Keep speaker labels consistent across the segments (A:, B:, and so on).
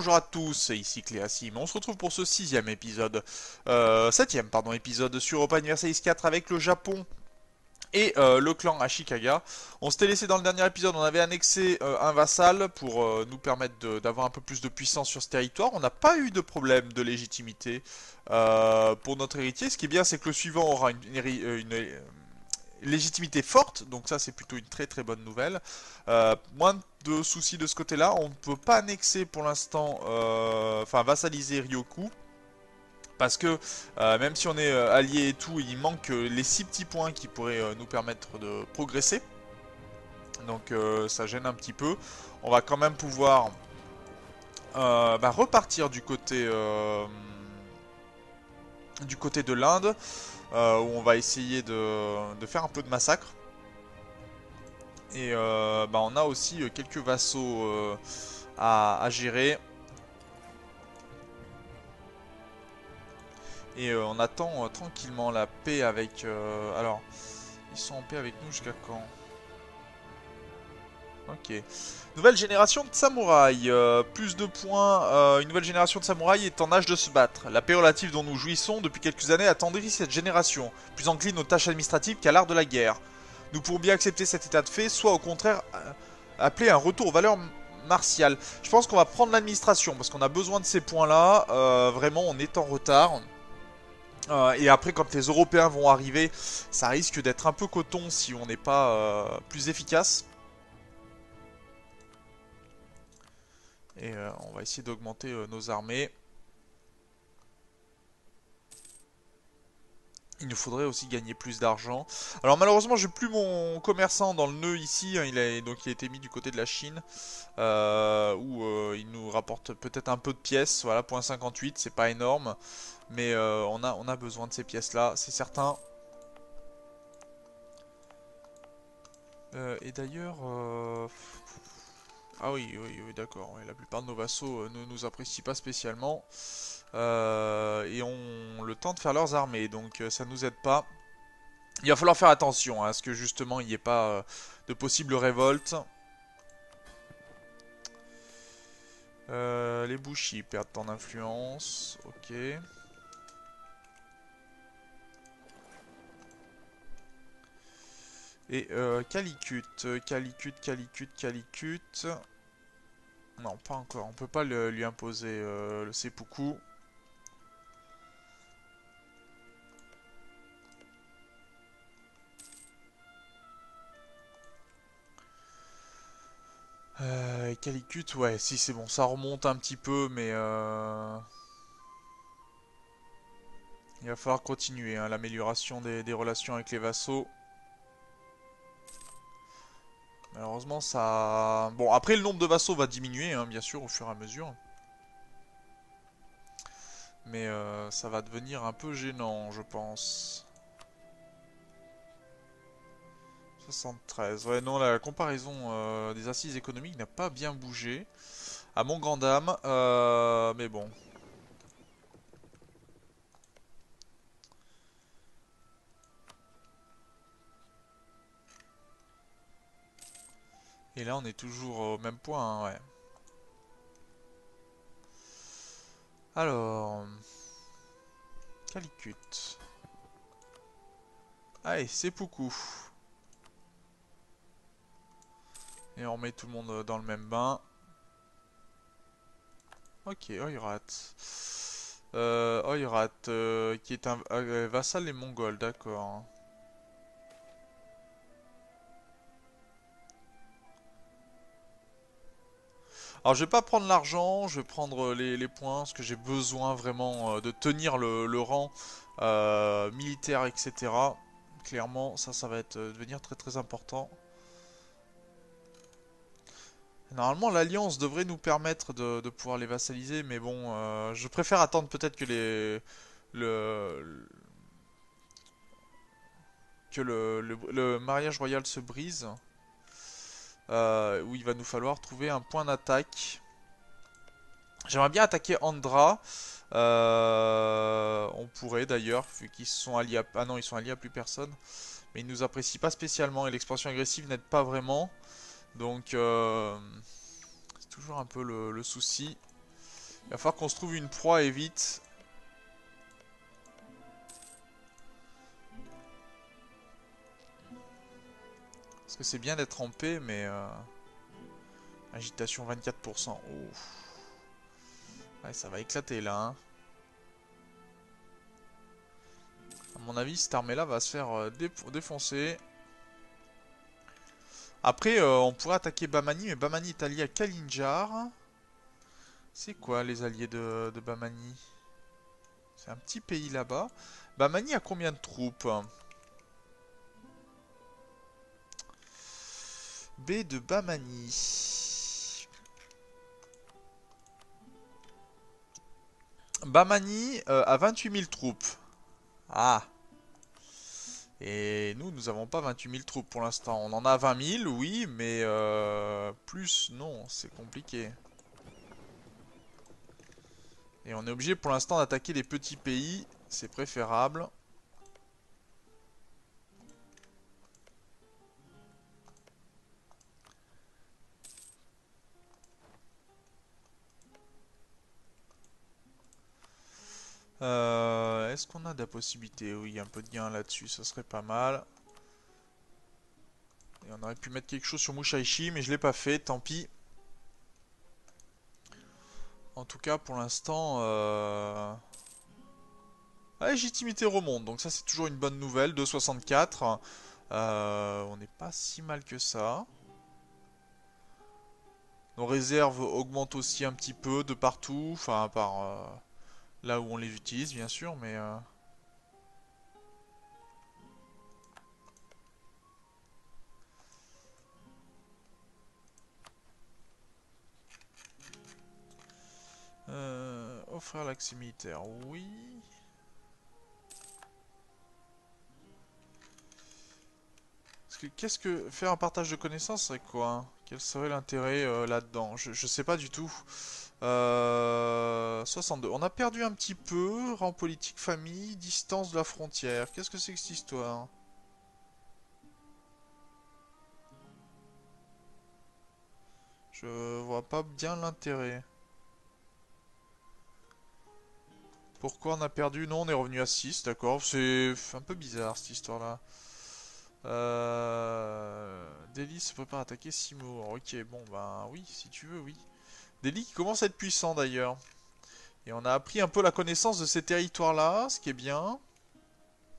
A: bonjour à tous, ici Cléasim. On se retrouve pour ce sixième épisode, euh, septième pardon épisode sur Europa Universalis 4 avec le Japon et euh, le clan Ashikaga. On s'était laissé dans le dernier épisode, on avait annexé euh, un vassal pour euh, nous permettre d'avoir un peu plus de puissance sur ce territoire. On n'a pas eu de problème de légitimité pour notre héritier. Ce qui est bien, c'est que le suivant aura une, une légitimité forte, donc ça c'est plutôt une très très bonne nouvelle. Euh, moins de soucis de ce côté-là, on ne peut pas annexer pour l'instant, euh, enfin vassaliser Ryoku. Parce que euh, même si on est allié et tout, il manque les 6 petits points qui pourraient nous permettre de progresser. Donc ça gêne un petit peu. On va quand même pouvoir bah, repartir du côté, du côté de l'Inde. Euh, où on va essayer de, faire un peu de massacre. Et euh, bah, on a aussi euh, quelques vassaux à, gérer. Et on attend tranquillement la paix avec... alors, ils sont en paix avec nous jusqu'à quand? Ok. Nouvelle génération de samouraïs. Euh, plus de points. Euh, une nouvelle génération de samouraïs est en âge de se battre. La paix relative dont nous jouissons depuis quelques années attendrit cette génération, plus encline aux tâches administratives qu'à l'art de la guerre. Nous pourrons bien accepter cet état de fait, soit au contraire euh, appeler un retour aux valeurs martiales. Je pense qu'on va prendre l'administration, parce qu'on a besoin de ces points-là. vraiment, on est en retard. et après, quand les Européens vont arriver, ça risque d'être un peu coton si on n'est pas plus efficace. Et euh, on va essayer d'augmenter euh, nos armées. Il nous faudrait aussi gagner plus d'argent. Alors malheureusement, j'ai plus mon commerçant dans le nœud ici. Hein. il a donc il a été mis du côté de la Chine, euh, où il nous rapporte peut-être un peu de pièces. Voilà, .58, c'est pas énorme, mais on a on a besoin de ces pièces là, c'est certain. et d'ailleurs, ah oui, oui, oui d'accord. La plupart de nos vassaux euh, ne nous apprécient pas spécialement. Euh, et ont le temps de faire leurs armées, donc euh, ça nous aide pas. Il va falloir faire attention hein, à ce que justement il n'y ait pas de possibles révoltes. les Bushi perdent tant d'influence, ok. Et euh, Calicut, Calicut, Calicut, Calicut. Non, pas encore. On peut pas lui imposer euh, le seppuku. Euh, Calicut, ouais, si c'est bon, ça remonte un petit peu, mais euh... il va falloir continuer hein, l'amélioration des relations avec les vassaux. Malheureusement, ça... Bon, après, le nombre de vassaux va diminuer, hein, bien sûr, au fur et à mesure. Mais euh, ça va devenir un peu gênant, je pense. 73. Ouais, non, la comparaison euh, des assises économiques n'a pas bien bougé. À mon grand dame. Euh, mais bon. Et là, on est toujours au même point, hein, ouais. Alors... Calicut. Allez, c'est beaucoup. Et on met tout le monde dans le même bain. Ok, Oirat. Euh, Oirat, euh, qui est un euh, vassal des Mongols, d'accord. Alors je vais pas prendre l'argent, je vais prendre les, points, parce que j'ai besoin vraiment euh, de tenir le, rang euh, militaire, etc. Clairement, ça, ça va être euh, devenir très très important. Normalement, l'alliance devrait nous permettre de, pouvoir les vassaliser, mais bon, je préfère attendre peut-être que les... Le, que le mariage royal se brise. Euh, où il va nous falloir trouver un point d'attaque. J'aimerais bien attaquer Andra. Euh, on pourrait d'ailleurs, vu qu'ils sont alliés à... Ah non, ils sont alliés à plus personne. Mais ils nous apprécient pas spécialement et l'expansion agressive n'aide pas vraiment. Donc, euh, c'est toujours un peu le, souci. Il va falloir qu'on se trouve une proie et vite. Que c'est bien d'être en paix, mais... Euh, agitation 24%. Ouf. Ouais, ça va éclater là. Hein. À mon avis, cette armée-là va se faire euh, défoncer. Après, euh, on pourrait attaquer Bamani, mais Bamani est allié à Kalinjar. C'est quoi les alliés de, de Bamani? C'est un petit pays là-bas. Bamani a combien de troupes? B de Bamani. Bamani euh, a 28 000 troupes. Ah Et nous, nous n'avons pas 28 000 troupes pour l'instant. On en a 20 000, oui, mais euh, plus, non, c'est compliqué. Et on est obligé pour l'instant d'attaquer les petits pays, c'est préférable. Euh, est-ce qu'on a de la possibilité? Oui, un peu de gain là-dessus, ça serait pas mal. Et on aurait pu mettre quelque chose sur Mushaishi, mais je l'ai pas fait, tant pis. En tout cas, pour l'instant... Euh... La légitimité remonte, donc ça c'est toujours une bonne nouvelle. 2,64. Euh, on n'est pas si mal que ça. Nos réserves augmentent aussi un petit peu de partout, enfin par... Euh, Là où on les utilise, bien sûr, mais... Euh... Euh, offrir l'accès militaire, oui. Qu'est-ce que... Faire un partage de connaissances, c'est quoi hein? Quel serait l'intérêt euh, là-dedans? Je, je sais pas du tout. Euh, 62. On a perdu un petit peu. Rang politique, famille, distance de la frontière. Qu'est-ce que c'est que cette histoire? Je vois pas bien l'intérêt. Pourquoi on a perdu? Non, on est revenu à 6, d'accord. C'est un peu bizarre cette histoire-là. Euh... Se prépare à attaquer Seymour. Ok, bon, ben oui, si tu veux, oui. Delhi qui commence à être puissant d'ailleurs. Et on a appris un peu la connaissance de ces territoires-là, ce qui est bien.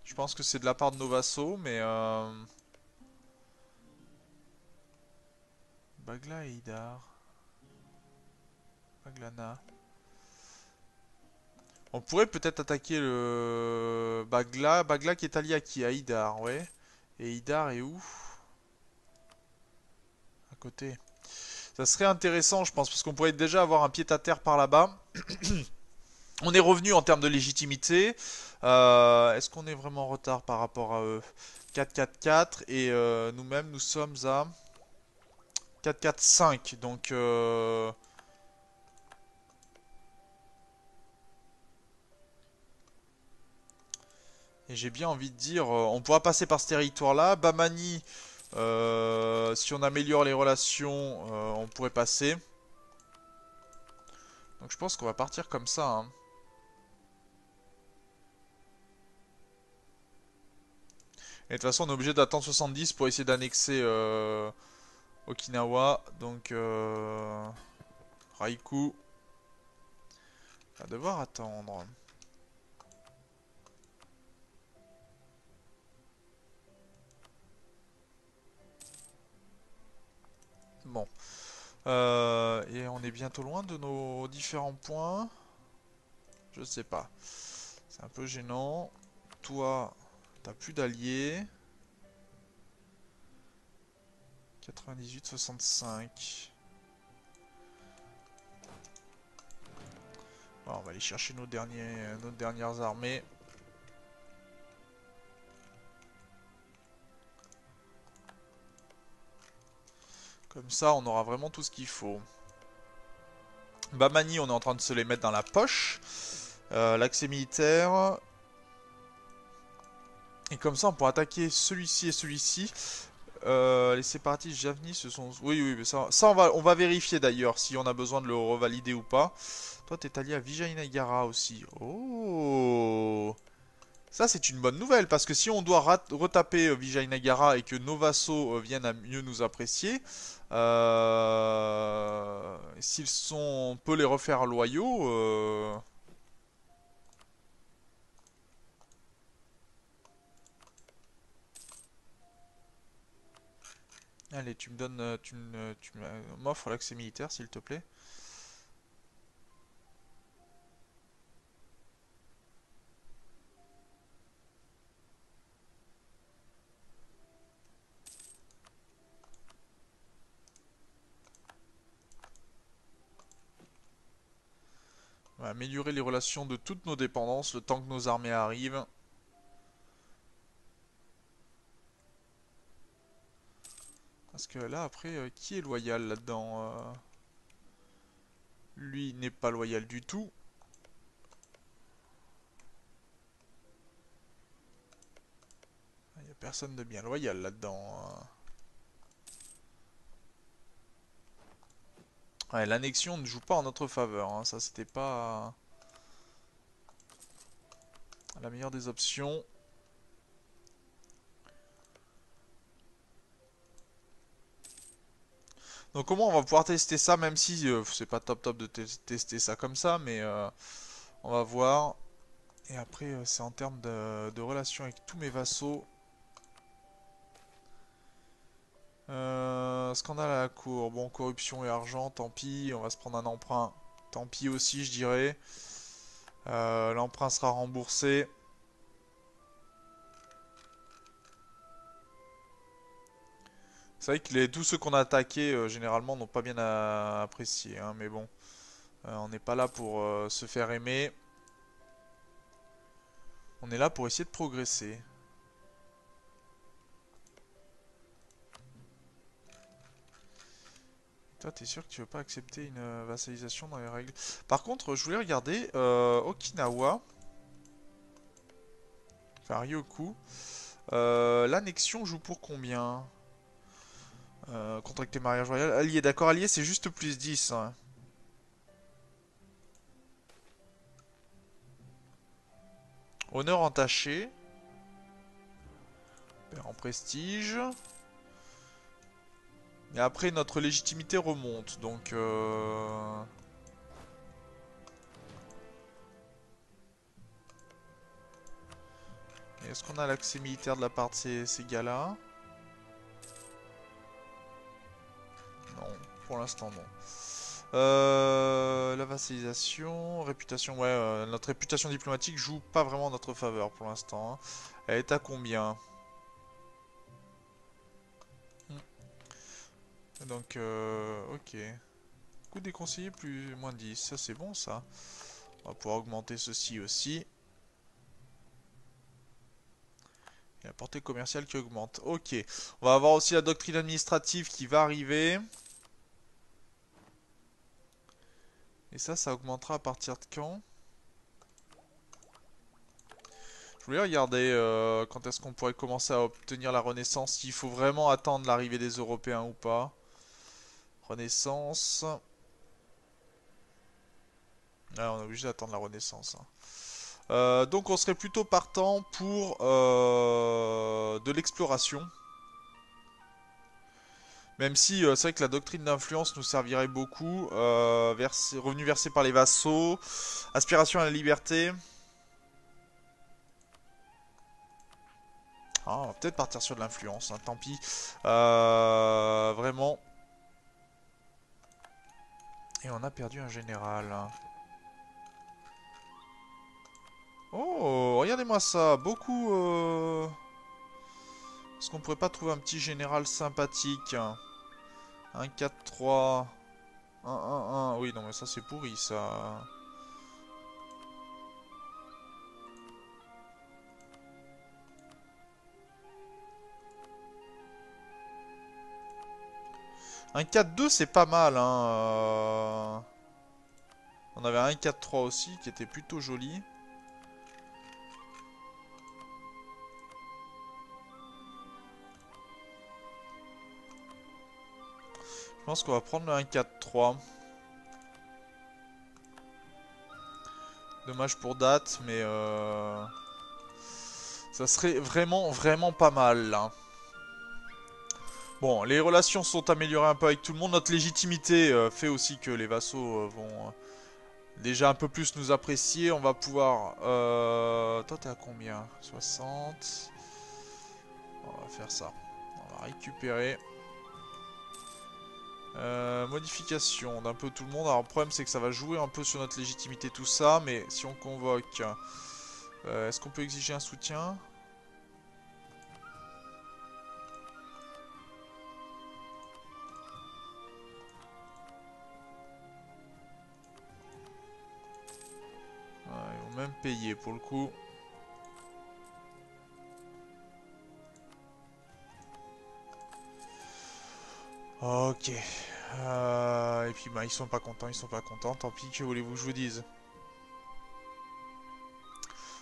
A: Je pense que c'est de la part de nos vassaux, mais... Euh... Bagla et Idar. Baglana. On pourrait peut-être attaquer le... Bagla. Bagla qui est allié à À Idar, ouais. Et Idar est où? À côté. Ça serait intéressant, je pense, parce qu'on pourrait déjà avoir un pied-à-terre par là-bas. on est revenu en termes de légitimité. Euh, est-ce qu'on est vraiment en retard par rapport à eux 4-4-4 et euh, nous-mêmes, nous sommes à 4-4-5. Donc... Euh, et j'ai bien envie de dire, on pourra passer par ce territoire-là. Bamani, euh, si on améliore les relations, euh, on pourrait passer. Donc je pense qu'on va partir comme ça. Hein. Et de toute façon, on est obligé d'attendre 70 pour essayer d'annexer euh, Okinawa. Donc, Raikou va devoir attendre. Bon. Euh, et on est bientôt loin de nos différents points. Je sais pas. C'est un peu gênant. Toi, t'as plus d'alliés. 98, 65. on va aller chercher nos, derniers, nos dernières armées. Comme ça, on aura vraiment tout ce qu'il faut. Bamani, on est en train de se les mettre dans la poche. Euh, l'accès militaire. Et comme ça, on pourra attaquer celui-ci et celui-ci. euh, les séparatistes Javni se sont... Oui, oui, mais ça, ça on, va, on va vérifier d'ailleurs si on a besoin de le revalider ou pas. Toi, t'es allié à Vijayanagara aussi. Oh Ça, c'est une bonne nouvelle, parce que si on doit retaper euh, Vijayanagara et que nos vassaux euh, viennent à mieux nous apprécier, euh, s'ils sont... On peut les refaire loyaux... Euh, Allez, tu me donnes, tu m'offres l'accès militaire, s'il te plaît. Améliorer les relations de toutes nos dépendances le temps que nos armées arrivent. Parce que là, après, euh, qui est loyal là-dedans euh? Lui n'est pas loyal du tout. Il n'y a personne de bien loyal là-dedans. Ouais, l'annexion ne joue pas en notre faveur. Hein. Ça, c'était pas la meilleure des options. Donc comment on va pouvoir tester ça, même si euh, c'est pas top top de tester ça comme ça, mais euh, on va voir. Et après, euh, c'est en termes de, de relation avec tous mes vassaux. Scandale à la cour. Bon, corruption et argent, tant pis. On va se prendre un emprunt. Tant pis aussi, je dirais. L'emprunt sera remboursé. C'est vrai que les, tous ceux qu'on a attaqués, euh, généralement, n'ont pas bien apprécié. Hein, mais bon, euh, on n'est pas là pour euh, se faire aimer. On est là pour essayer de progresser. Toi, t'es sûr que tu veux pas accepter une vassalisation dans les règles? Par contre, je voulais regarder Okinawa. Enfin, Ryoku. L'annexion joue pour combien? Euh, contracter mariage royal. Allié, d'accord, allié, c'est juste plus 10. Hein. Honneur entaché. En prestige. Et après, notre légitimité remonte. Donc... Euh... Est-ce qu'on a l'accès militaire de la part de ces, ces gars-là? Pour l'instant, non. Euh, la vassalisation, réputation, ouais, euh, notre réputation diplomatique joue pas vraiment en notre faveur pour l'instant. Hein. Elle est à combien? Donc, euh, ok. Coût des conseillers, plus moins 10. Ça, c'est bon, ça. On va pouvoir augmenter ceci aussi. Et la portée commerciale qui augmente. Ok. On va avoir aussi la doctrine administrative qui va arriver. Et ça, ça augmentera à partir de quand? Je voulais regarder euh, quand est-ce qu'on pourrait commencer à obtenir la renaissance, s'il faut vraiment attendre l'arrivée des Européens ou pas. Renaissance. Ah, on est obligé d'attendre la renaissance. Hein. Euh, donc on serait plutôt partant pour euh, de l'exploration. Même si euh, c'est vrai que la doctrine d'influence nous servirait beaucoup. Revenu versé par les vassaux. Aspiration à la liberté. Ah, on va peut-être partir sur de l'influence, hein, tant pis. Vraiment. Et on a perdu un général. Oh, regardez-moi ça. Beaucoup... Est-ce qu'on pourrait pas trouver un petit général sympathique 1, 4, 3. 1, 1, 1. Oui, non, mais ça, c'est pourri, ça. Un 4-2, c'est pas mal, hein. Euh. On avait un 4-3 aussi, qui était plutôt joli. pense qu'on va prendre le 1-4-3. Dommage pour date, mais euh, ça serait vraiment, vraiment pas mal. Bon, les relations sont améliorées un peu avec tout le monde. Notre légitimité euh, fait aussi que les vassaux euh, vont déjà un peu plus nous apprécier. On va pouvoir... Toi, t'es à combien? 60 On va faire ça. On va récupérer... Euh, modification d'un peu tout le monde. Alors le problème c'est que ça va jouer un peu sur notre légitimité tout ça. Mais si on convoque... Euh, est-ce qu'on peut exiger un soutien? Payer pour le coup. Ok. Euh, et puis bah ils sont pas contents, ils sont pas contents. Tant pis, que voulez-vous que je vous dise?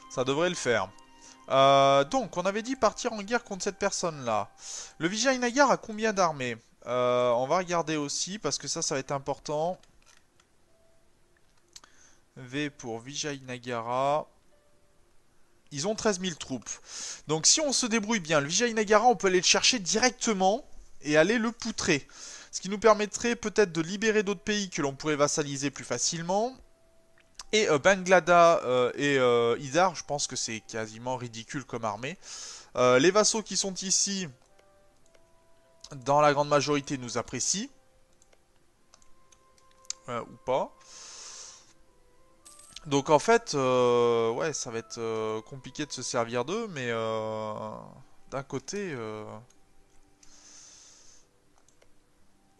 A: Ça devrait le faire. Euh, donc, on avait dit partir en guerre contre cette personne-là. Le Vijayanagar a combien d'armées? Euh, On va regarder aussi, parce que ça, ça va être important. V pour Vijayanagara. Ils ont 13 000 troupes. Donc si on se débrouille bien, le Vijayanagara, on peut aller le chercher directement et aller le poutrer. Ce qui nous permettrait peut-être de libérer d'autres pays que l'on pourrait vassaliser plus facilement. Et euh, Banglada euh, et euh, Idar, je pense que c'est quasiment ridicule comme armée. les vassaux qui sont ici, dans la grande majorité, nous apprécient. ou pas. Donc en fait, ouais, ça va être compliqué de se servir d'eux, mais d'un côté...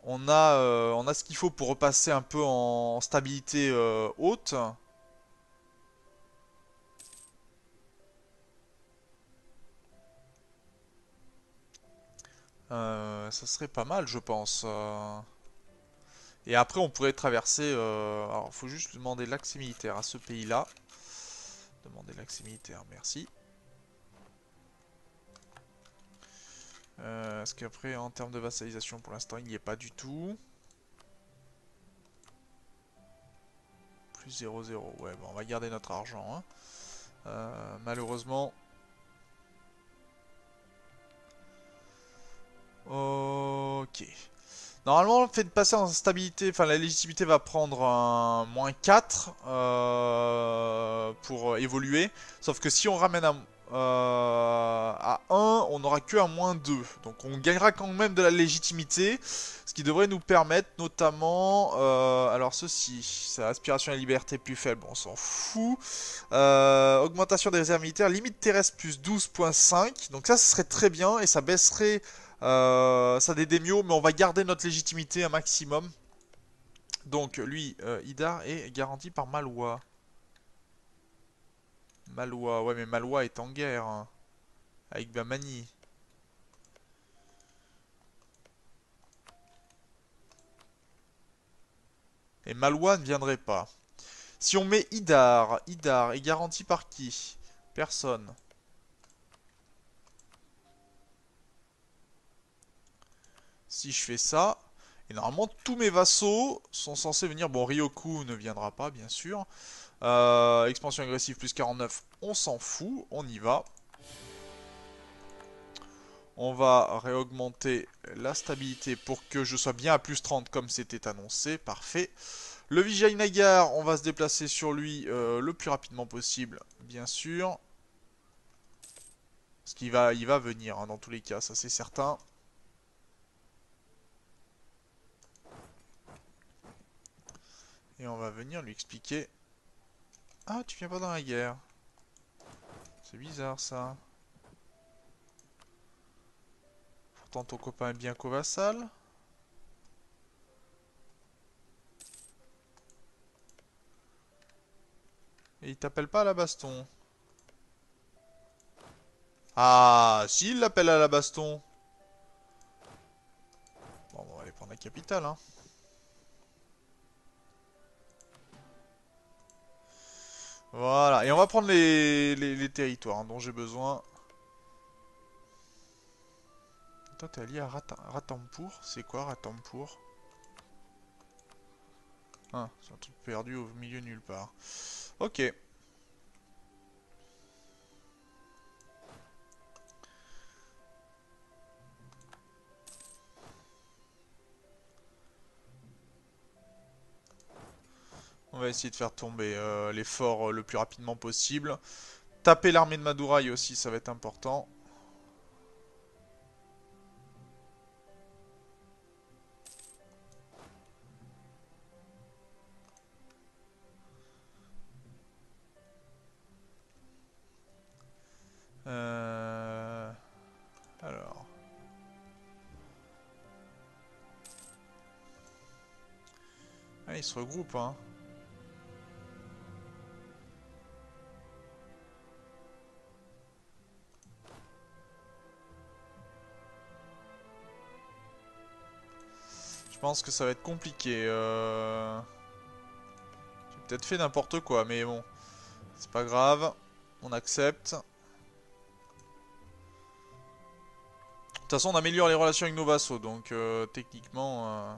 A: On a, euh, on a ce qu'il faut pour repasser un peu en stabilité euh, haute. Euh, ça serait pas mal, je pense. Et après, on pourrait traverser... alors, il faut juste demander l'accès militaire à ce pays-là. Demander l'accès militaire, merci. Euh, Est-ce qu'après, en termes de vassalisation, pour l'instant, il n'y est pas du tout? Plus 0,0. Ouais, bon, on va garder notre argent. Hein. Euh, malheureusement... Ok. Normalement, le fait de passer en stabilité, enfin la légitimité va prendre un moins 4 euh, pour évoluer. Sauf que si on ramène euh, à 1, on n'aura que un moins 2. Donc on gagnera quand même de la légitimité, ce qui devrait nous permettre notamment... Euh, alors ceci, c'est aspiration à la liberté plus faible, on s'en fout. Augmentation des réserves militaires, limite terrestre plus 12.5. Donc ça, ce serait très bien et ça baisserait... ça des mais on va garder notre légitimité un maximum. Donc lui, Idar est garanti par Malois. Malois, ouais mais Malois est en guerre hein, avec Bamani. Et Malois ne viendrait pas. Si on met Idar, Idar est garanti par qui? Personne. Si je fais ça, et normalement tous mes vassaux sont censés venir. Bon, Ryoku ne viendra pas, bien sûr. Euh, expansion agressive plus 49, on s'en fout, on y va. On va réaugmenter la stabilité pour que je sois bien à plus 30 comme c'était annoncé, parfait. Le Vijay Nagar, on va se déplacer sur lui euh, le plus rapidement possible, bien sûr. Parce qu'il va, il va venir hein, dans tous les cas, ça c'est certain. Et on va venir lui expliquer ah, tu viens pas dans la guerre. C'est bizarre ça. Pourtant ton copain est bien co-vassal. Et il t'appelle pas à la baston. Ah, si, il l'appelle à la baston. Bon, on va aller prendre la capitale, hein. Voilà, et on va prendre les, territoires hein, dont j'ai besoin. Attends, t'es allié à Rat Ratampour C'est quoi Ratampour Ah, hein, c'est un truc perdu au milieu nulle part. Ok. On va essayer de faire tomber euh, les forts euh, le plus rapidement possible. Taper l'armée de Madurai aussi, ça va être important. Euh... Alors... Ah, ils se regroupent, hein. Je pense que ça va être compliqué. Euh... J'ai peut-être fait n'importe quoi, mais bon. C'est pas grave. On accepte. De toute façon, on améliore les relations avec nos vassaux, donc euh, techniquement... Euh,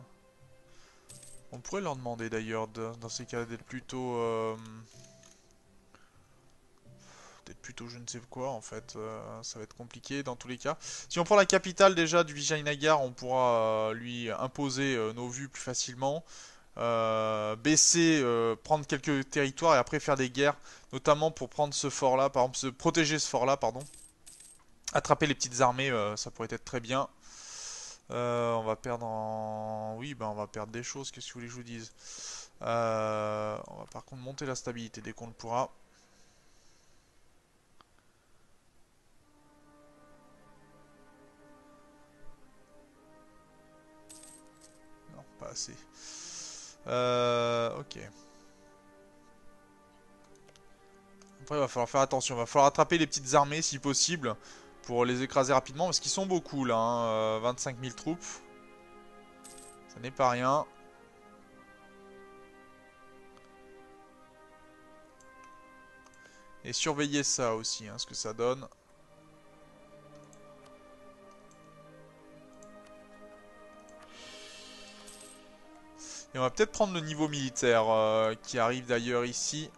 A: on pourrait leur demander d'ailleurs, dans ces cas d'être plutôt... Plutôt je ne sais quoi en fait. Euh, ça va être compliqué dans tous les cas. Si on prend la capitale déjà du Vijayanagar, on pourra euh, lui imposer euh, nos vues plus facilement. baisser, prendre quelques territoires et après faire des guerres, notamment pour prendre ce fort là, par exemple se protéger ce fort là, pardon. Attraper les petites armées, ça pourrait être très bien. on va perdre en... Oui, ben on va perdre des choses, qu'est-ce que vous voulez que je vous dise? On va par contre monter la stabilité dès qu'on le pourra. Euh, ok. Après, il va falloir faire attention. Il va falloir attraper les petites armées si possible pour les écraser rapidement. Parce qu'ils sont beaucoup là. 25 hein. 000 euh, troupes. Ça n'est pas rien. Et surveiller ça aussi, hein, ce que ça donne. Et on va peut-être prendre le niveau militaire euh, qui arrive d'ailleurs ici.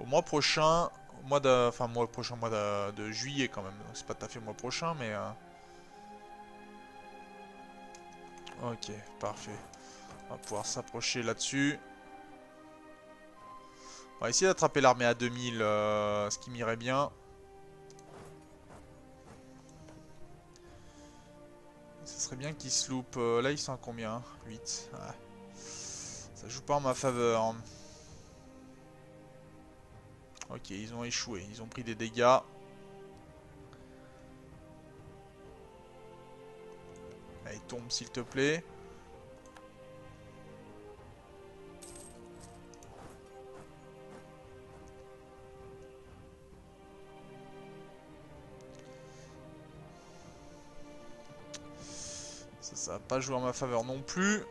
A: Au mois prochain. Au mois de... Enfin, mois prochain, mois de, juillet quand même. C'est pas tout à fait le mois prochain, mais... Euh. Ok, parfait. On va pouvoir s'approcher là-dessus. On va essayer d'attraper l'armée à 2000, euh, ce qui m'irait bien. Ça serait bien qu'ils se. Euh, là, ils sont combien 8. Ça joue pas en ma faveur. Ok, ils ont échoué. Ils ont pris des dégâts. Allez, tombe s'il te plaît. Ça va pas jouer en ma faveur non plus.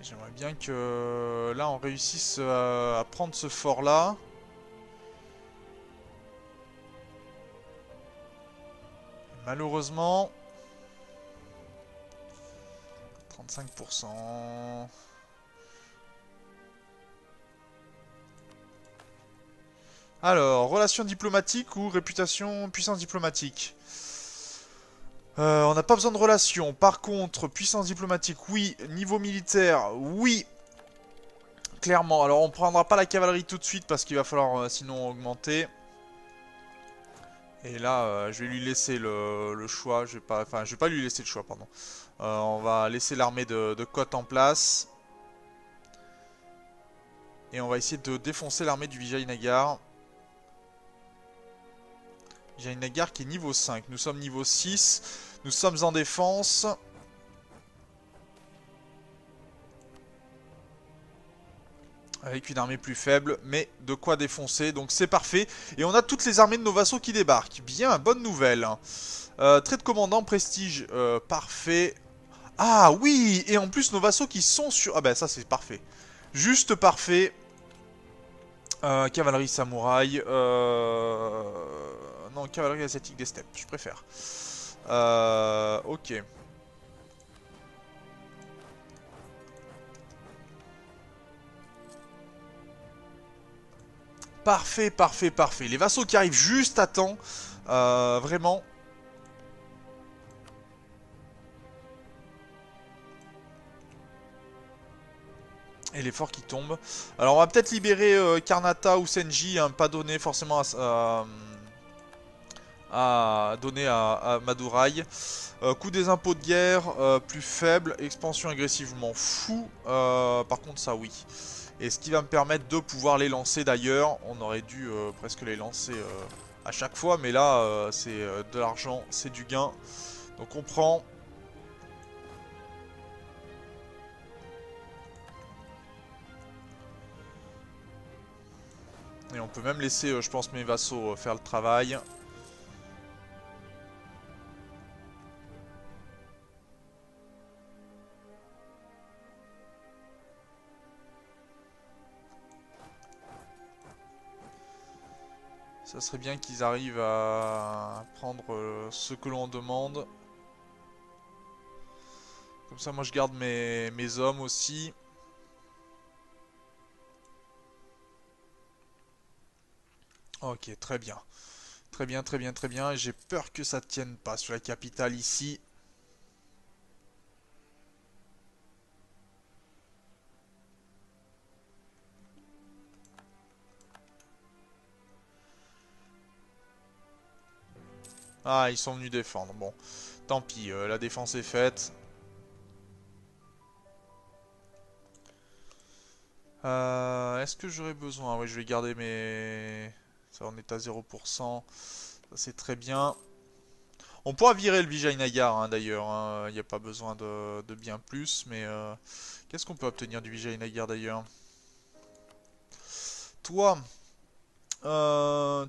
A: J'aimerais bien que là on réussisse à, prendre ce fort là. Malheureusement... 35%... Alors, relation diplomatique ou réputation, puissance diplomatique euh, On n'a pas besoin de relation. Par contre, puissance diplomatique, oui. Niveau militaire, oui. Clairement. Alors, on prendra pas la cavalerie tout de suite parce qu'il va falloir euh, sinon augmenter. Et là, euh, je vais lui laisser le, choix. Enfin, je vais pas lui laisser le choix, pardon. on va laisser l'armée de, de Côte en place. Et on va essayer de défoncer l'armée du Vijaynagar. J'ai une gare qui est niveau 5. Nous sommes niveau 6. Nous sommes en défense. Avec une armée plus faible, mais de quoi défoncer, donc c'est parfait. Et on a toutes les armées de nos vassaux qui débarquent. Bien, bonne nouvelle. Euh, trait de commandant, prestige, euh, parfait. Ah oui, et en plus nos vassaux qui sont sur... Ah ben ça c'est parfait. Juste parfait. Euh, cavalerie samouraï. Euh non, cavalerie asiatique des steppes, je préfère. Euh, ok. Parfait, parfait, parfait. Les vassaux qui arrivent juste à temps. Euh, vraiment. Et les forts qui tombent. Alors on va peut-être libérer euh, Karnata ou Senji, hein, pas donner forcément à, à, donner à, Madurai. Euh, coût des impôts de guerre, euh, plus faible, expansion agressive, m'en fous. par contre ça oui. Et ce qui va me permettre de pouvoir les lancer d'ailleurs. On aurait dû presque les lancer à chaque fois, mais là c'est de l'argent, c'est du gain. Donc on prend Et on peut même laisser, euh, je pense, mes vassaux euh, faire le travail. Ça serait bien qu'ils arrivent à prendre euh, ce que l'on demande. Comme ça, moi, je garde mes, mes hommes aussi. Ok, très bien. Très bien, très bien, très bien. J'ai peur que ça tienne pas sur la capitale ici. Ah, ils sont venus défendre. Bon, tant pis, euh, la défense est faite. Euh, Est-ce que j'aurais besoin? Oui, je vais garder mes... Ça, on est à 0%. Ça, c'est très bien. On pourra virer le Vijaynagar, hein, d'ailleurs. Hein. Il n'y a pas besoin de, bien plus. Mais euh, qu'est-ce qu'on peut obtenir du Vijaynagar, d'ailleurs? Toi,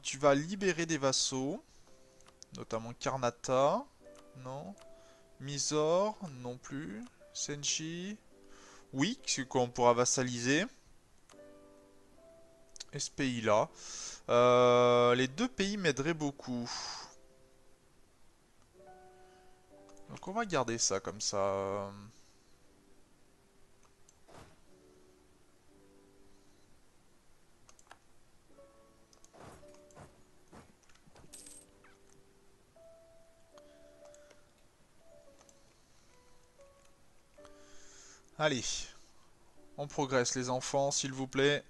A: tu vas libérer des vassaux. Notamment Karnata. Non. Misor, non plus. Senchi. Oui, qu'on pourra vassaliser. Et ce pays-là. Euh, les deux pays m'aideraient beaucoup. Donc on va garder ça comme ça. Allez, on progresse les enfants, s'il vous plaît.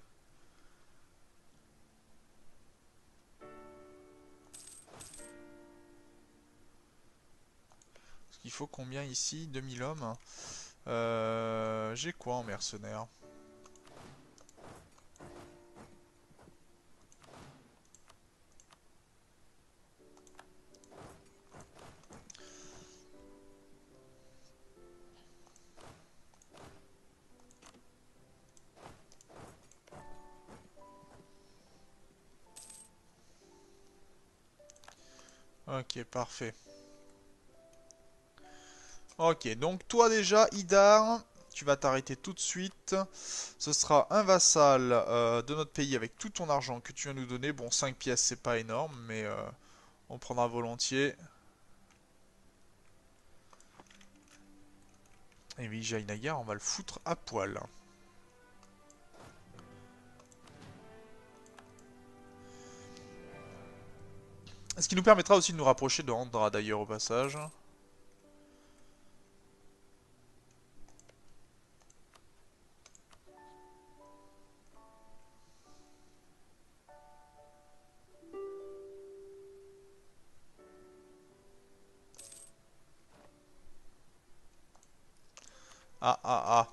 A: Il faut combien ici? 2000 hommes. Euh, J'ai quoi en mercenaires Ok, parfait. Ok, donc toi déjà, Idar, tu vas t'arrêter tout de suite. Ce sera un vassal euh, de notre pays avec tout ton argent que tu viens nous donner. Bon, 5 pièces, c'est pas énorme, mais euh, on prendra volontiers. Et Vijay Nagar, on va le foutre à poil. Ce qui nous permettra aussi de nous rapprocher de Andra d'ailleurs au passage. Ah, ah, ah.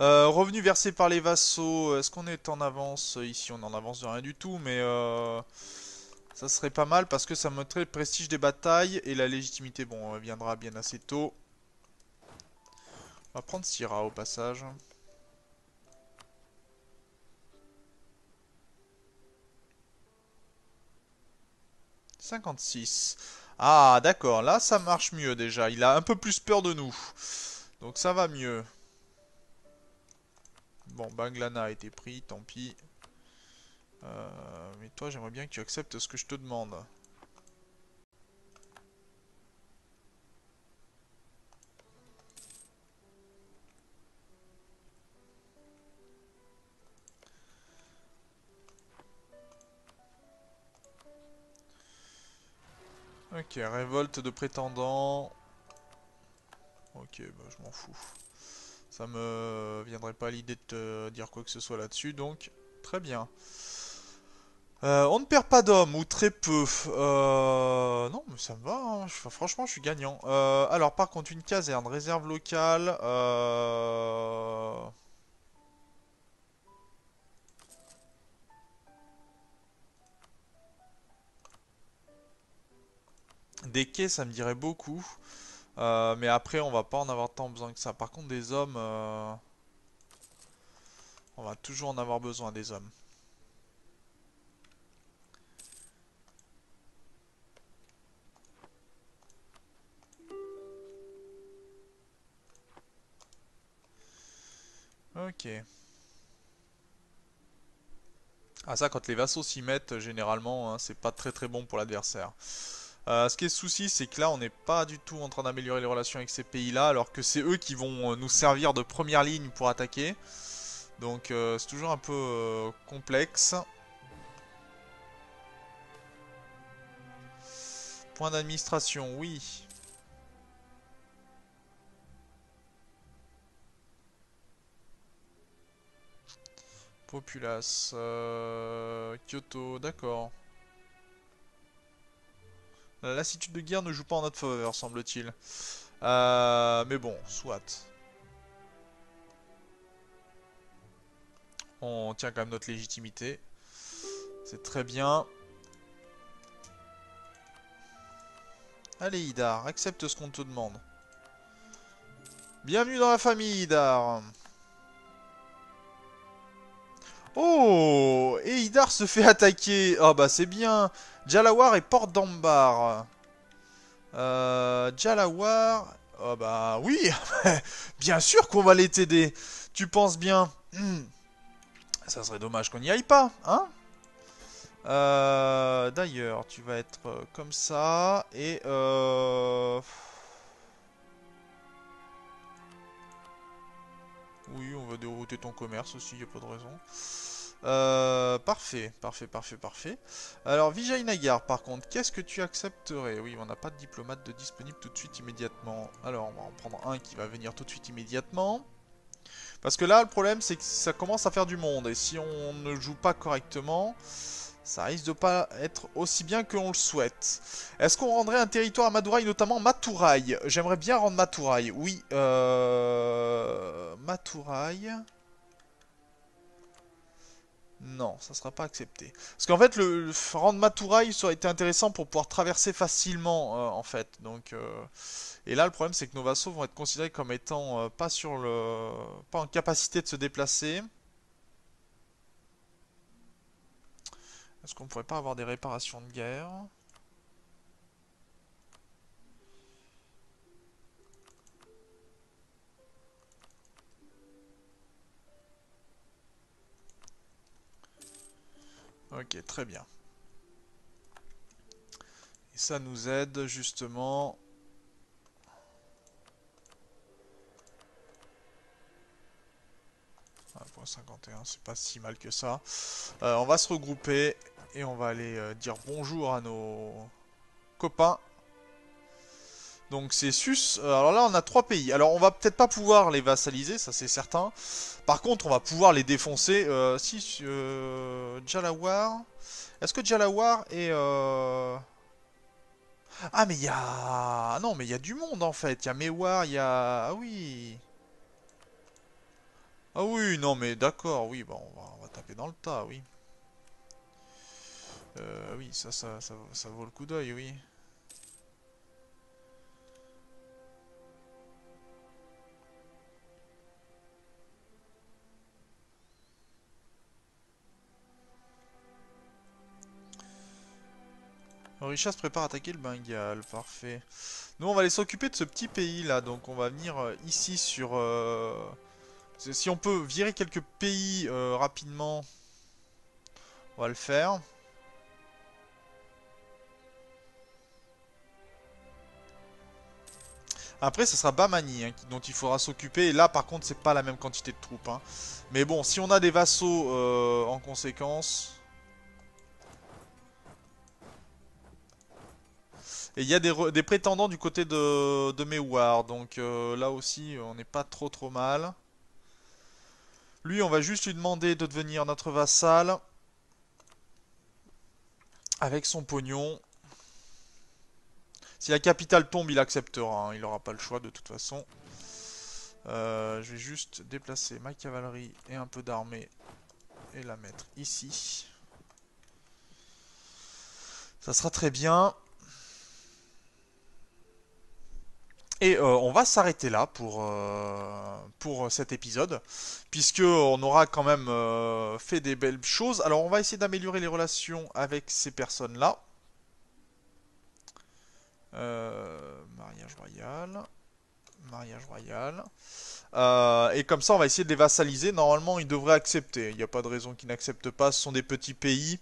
A: Euh, revenu versé par les vassaux. Est-ce qu'on est en avance? Ici, on en avance de rien du tout, mais... Euh, ça serait pas mal parce que ça mettrait le prestige des batailles et la légitimité, bon, viendra bien assez tôt. On va prendre Syrah au passage. « 56. Ah, d'accord. Là, ça marche mieux déjà. Il a un peu plus peur de nous. Donc ça va mieux. Bon, Banglana a été pris, tant pis. Euh, mais toi, j'aimerais bien que tu acceptes ce que je te demande. Ok, révolte de prétendants. Ok, bah je m'en fous. Ça me viendrait pas l'idée de te dire quoi que ce soit là-dessus, donc très bien. Euh, on ne perd pas d'hommes, ou très peu. Euh, non, mais ça me va, hein. franchement je suis gagnant. Euh, alors par contre, une caserne, réserve locale... Des quais, ça me dirait beaucoup. Mais après, on va pas en avoir tant besoin que ça. Par contre, des hommes... On va toujours en avoir besoin, des hommes. Ok. Ah ça, quand les vassaux s'y mettent, généralement, hein, c'est pas très très bon pour l'adversaire. Euh, ce qui est souci, c'est que là, on n'est pas du tout en train d'améliorer les relations avec ces pays-là, alors que c'est eux qui vont euh, nous servir de première ligne pour attaquer. Donc euh, c'est toujours un peu complexe. Point d'administration, oui. Populace. Kyoto, d'accord. La lassitude de guerre ne joue pas en notre faveur, semble-t-il. Euh, mais bon, soit. On tient quand même notre légitimité. C'est très bien. Allez, Idar, accepte ce qu'on te demande. Bienvenue dans la famille, Idar. Oh Et Idar se fait attaquer. Oh, bah c'est bien. Jalawar et Porte d'Ambar. Euh, Jalawar... Oh bah oui Bien sûr qu'on va les t'aider Tu penses bien hmm. Ça serait dommage qu'on n'y aille pas, hein euh, D'ailleurs, tu vas être euh, comme ça, et... Euh... Oui, on va dérouter ton commerce aussi, il a pas de raison. Euh, parfait, parfait, parfait, parfait. Alors, Vijay Nagar, par contre, qu'est-ce que tu accepterais? Oui, on n'a pas de diplomate de disponible tout de suite immédiatement. Alors, on va en prendre un qui va venir tout de suite immédiatement. Parce que là, le problème, c'est que ça commence à faire du monde. Et si on ne joue pas correctement, ça risque de pas être aussi bien que l'on le souhaite. Est-ce qu'on rendrait un territoire à Madurai, notamment Maturai? J'aimerais bien rendre Maturai. Oui, euh... Non, ça sera pas accepté. Parce qu'en fait, le, rendre Maturai, ça aurait été intéressant pour pouvoir traverser facilement, euh, en fait. Donc, euh, et là, le problème, c'est que nos vassaux vont être considérés comme étant euh, pas sur le, pas en capacité de se déplacer. Est-ce qu'on pourrait pas avoir des réparations de guerre? Ok, très bien. Et ça nous aide justement... point 51, c'est pas si mal que ça. Euh, on va se regrouper et on va aller euh, dire bonjour à nos copains donc c'est Sus. Euh, alors là, on a trois pays. Alors on va peut-être pas pouvoir les vassaliser, ça c'est certain. Par contre, on va pouvoir les défoncer. Euh, si, euh, Jalawar... Est-ce que Jalawar est... Euh... Ah mais il y a... Non mais il y a du monde en fait. Il y a Mewar, il y a... Ah oui. Ah oui, non mais d'accord, oui, bon, on va, on va taper dans le tas, oui. Euh, oui, ça, ça, ça, vaut le coup d'œil, oui. Orisha se prépare à attaquer le Bengale, parfait. Nous on va aller s'occuper de ce petit pays là, donc on va venir euh, ici sur... Euh, si on peut virer quelques pays euh, rapidement, on va le faire. Après, ce sera Bamani hein, dont il faudra s'occuper. Là, par contre, c'est pas la même quantité de troupes. Hein. Mais bon, si on a des vassaux en conséquence... Et il y a des, prétendants du côté de, de Mewar. Donc euh, là aussi, on n'est pas trop trop mal. Lui, on va juste lui demander de devenir notre vassal. Avec son pognon. Si la capitale tombe, il acceptera. Hein. Il n'aura pas le choix de toute façon. Euh, je vais juste déplacer ma cavalerie et un peu d'armée et la mettre ici. Ça sera très bien. Et euh, on va s'arrêter là pour, euh, cet épisode, puisque on aura quand même fait des belles choses. Alors on va essayer d'améliorer les relations avec ces personnes-là. Mariage royal. Mariage royal. et comme ça, on va essayer de les vassaliser. Normalement, ils devraient accepter. Il n'y a pas de raison qu'ils n'acceptent pas. Ce sont des petits pays.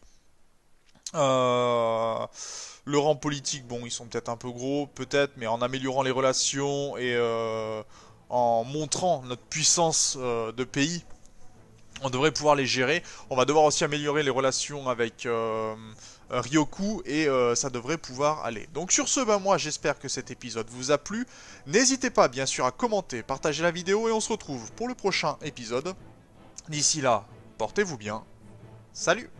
A: Euh, le rang politique, bon, ils sont peut-être un peu gros, peut-être, mais en améliorant les relations et euh, en montrant notre puissance euh, de pays, on devrait pouvoir les gérer. On va devoir aussi améliorer les relations avec Ryoku et ça devrait pouvoir aller. Donc sur ce, ben moi j'espère que cet épisode vous a plu. N'hésitez pas bien sûr à commenter, partager la vidéo et on se retrouve pour le prochain épisode. D'ici là, portez-vous bien. Salut